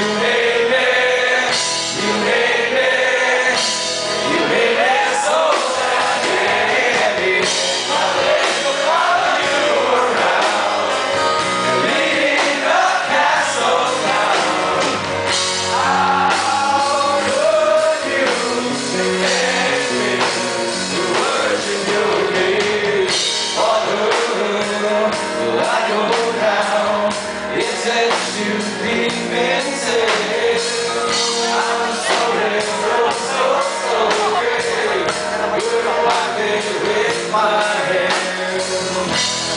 You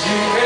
you